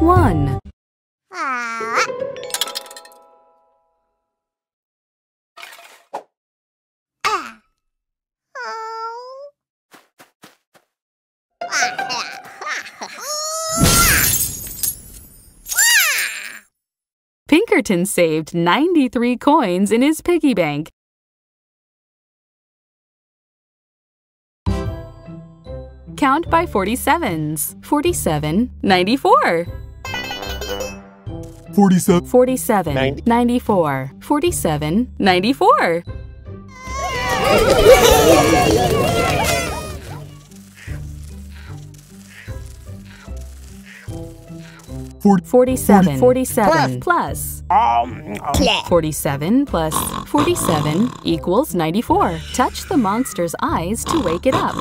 One. Pinkerton saved 93 coins in his piggy bank. Count by 47s. 47, 94. 47. 47, Ninety. 94. 47, 94. Forty. 47, 47 plus. Um, 47 plus 47 equals 94. Touch the monster's eyes to wake it up.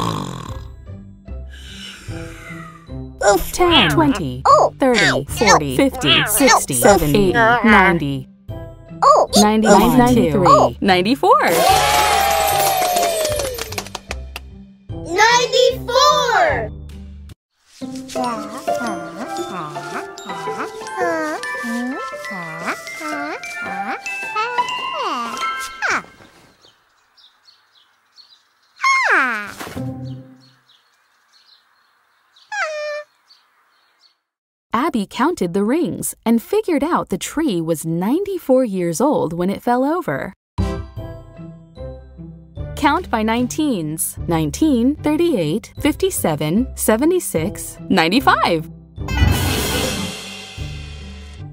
10, 20, 30, 40, 50, 60, 70, 80, 90, 90, 93, 94. 94! Abby counted the rings and figured out the tree was 94 years old when it fell over. Count by 19s 19, 38, 57, 76, 95.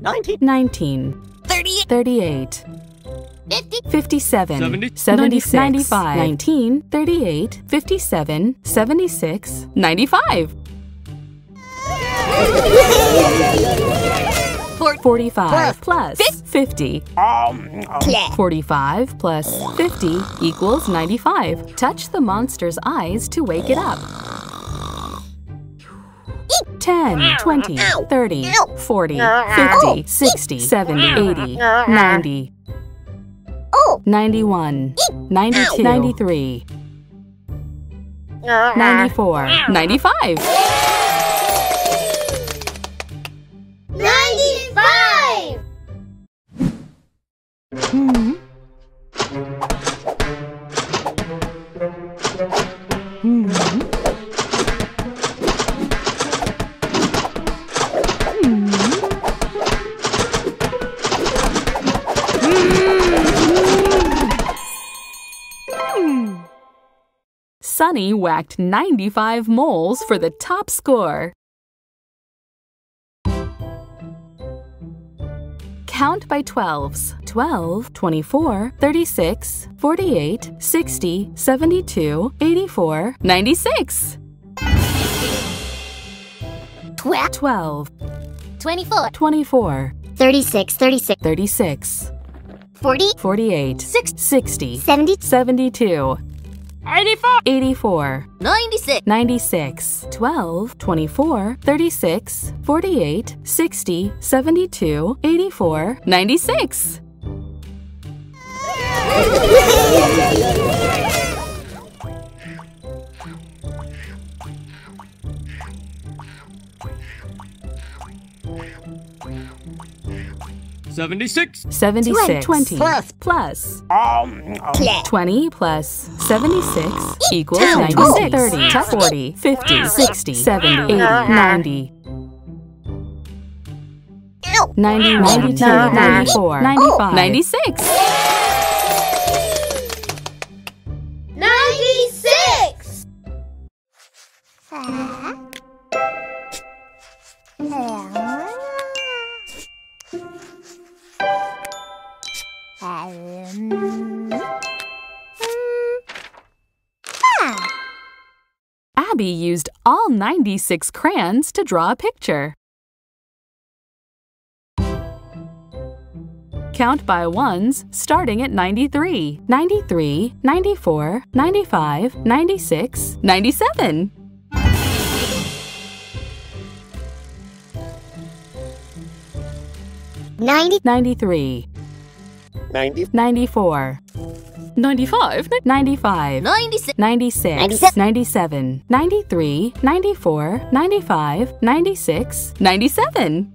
90. 19, 38, 38, 50, 57, 70, 76, 95, 19, 38, 57, 76, 95. 45 plus 50. Um, 45 plus 50 equals 95. Touch the monster's eyes to wake it up. 10, 20, 30, 40, 50, 60, 70, 80, 90, 91, 92, 93, 94, 95. 95! Sunny whacked 95 moles for the top score. Count by 12s 12, 24, 36, 48, 60, 72, 84, 96. 12, 12, 24, 24, 36, 36, 36, 40, 48, 60, 70, 72, 84, 84, 96, 96, 12, 24, 36, 48, 60, 72, 84, 96. Seventy-six. 76, 20, Plus. plus. Um, 20 plus. 76 equals 96, 30, 40, 50, 60, 70, 80, 90, 90, 92, 94, 95, 96. 96! 96 crayons to draw a picture. Count by ones starting at 93, 93, 94, 95, 96, 97. 90. 93, 94, 95, 95, 96. 96, 97, 93, 94, 95, 96, 97.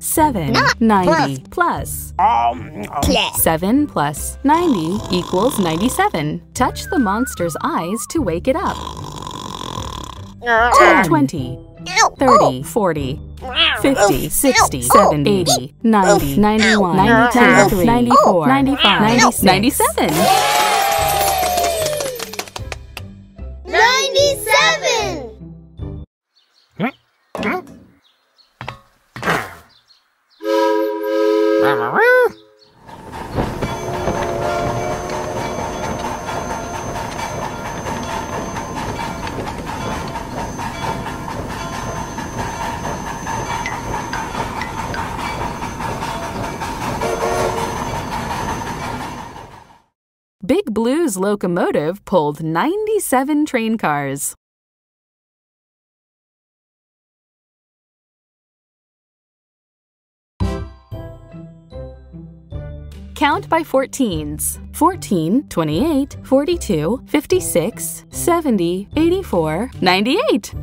Seven, Not 90 plus. Um, um. Plus. 7 plus. 90 equals 97. Touch the monster's eyes to wake it up. 10, 20, 30, 40, 50, 60, 70, 80, 90, 91, 92, 93, 94, 95, 96, 97. 97. Blue's locomotive pulled 97 train cars. Count by 14s 14, 28, 42, 56, 70, 84, 98.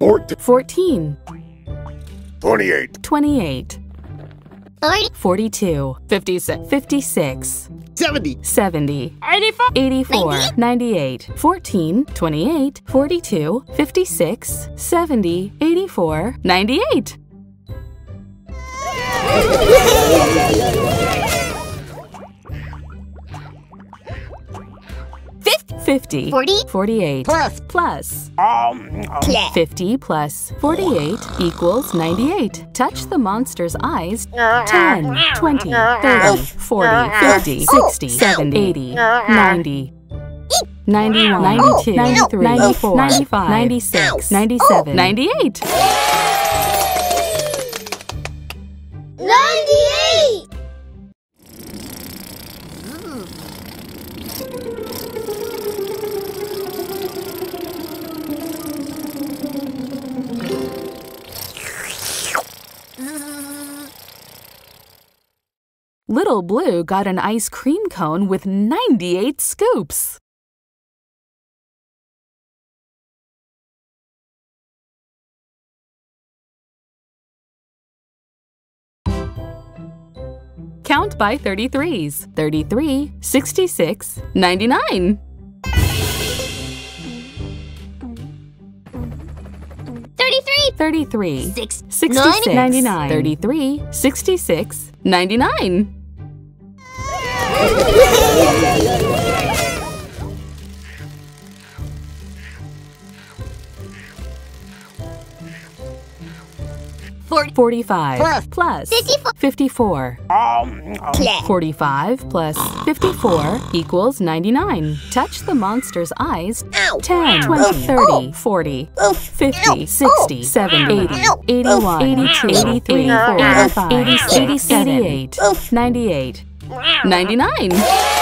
40, 14, 28, 28, 40. 42, 56, 56, 70, 70, 84. 84, 98, 14, 28, 42, 56, 70, 84, 98. 50, 40. 48, Plus. plus um, um. Plus. 50 plus 48 equals 98. Touch the monster's eyes 10, 20, 30, 40, 50, 60, 70, 80, 90. 91, 92, 93, 94, 95, 96, 97, 98. 98. Little Blue got an ice cream cone with 98 scoops. Count by 33s 33, 66, 99. 33. 33, Six. 66, 99, 33, 66, 99. Forty. 45 Plus. plus 54. 54. Plus. 45 plus 54 equals 99. Touch the monster's eyes. Ow. 10, 20, 30, 40, 50, 60, 70, 80, 81, 82, 83, 84, 85, 86, 88, 98, 99. 99.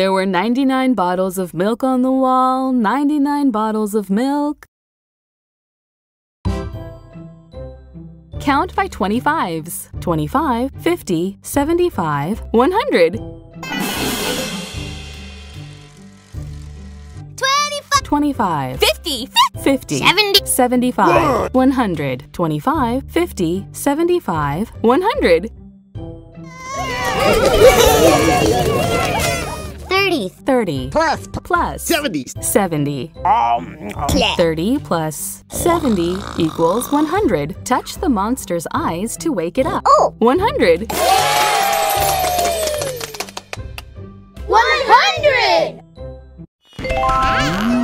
There were 99 bottles of milk on the wall, 99 bottles of milk. Count by 25s 25, 50, 75, 100. 25. 25, 50. 50, 70. 75, 100, 25, 50, 75, 100, 30. 30, plus plus 70, 70. Um, plus. Um. 30 plus 70 equals 100. Touch the monster's eyes to wake it up. Oh. 100. 100.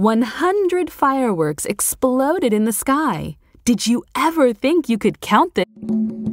100 fireworks exploded in the sky. Did you ever think you could count them?